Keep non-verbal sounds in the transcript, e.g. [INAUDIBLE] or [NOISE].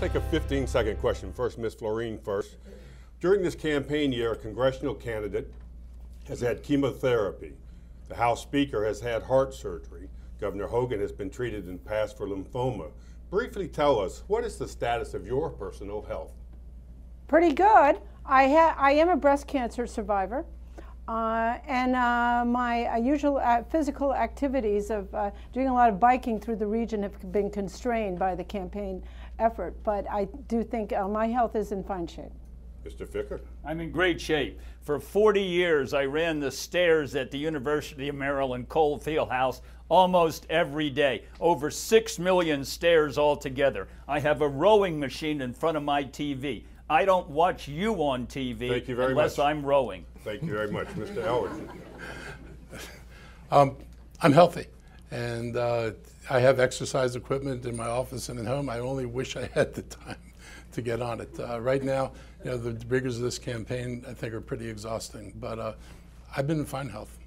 take a 15 second question. First, Ms. Floreen first. During this campaign year, a congressional candidate has had chemotherapy. The House Speaker has had heart surgery. Governor Hogan has been treated in the past for lymphoma. Briefly tell us, what is the status of your personal health? Pretty good. I, ha- I am a breast cancer survivor. Uh, and uh, my uh, usual uh, physical activities of uh, doing a lot of biking through the region have been constrained by the campaign effort. But I do think uh, my health is in fine shape. Mr. Ficker? I'm in great shape. For 40 years, I ran the stairs at the University of Maryland Cole Fieldhouse almost every day. Over 6 million stairs altogether. I have a rowing machine in front of my TV. I don't watch you on TV Thank you very unless much. I'm rowing. Thank you very much. Mr. Elrich? [LAUGHS] Um, I'm healthy, and uh, I have exercise equipment in my office and at home. I only wish I had the time to get on it. Uh, right now, you know, the rigors of this campaign, I think, are pretty exhausting, but uh, I've been in fine health.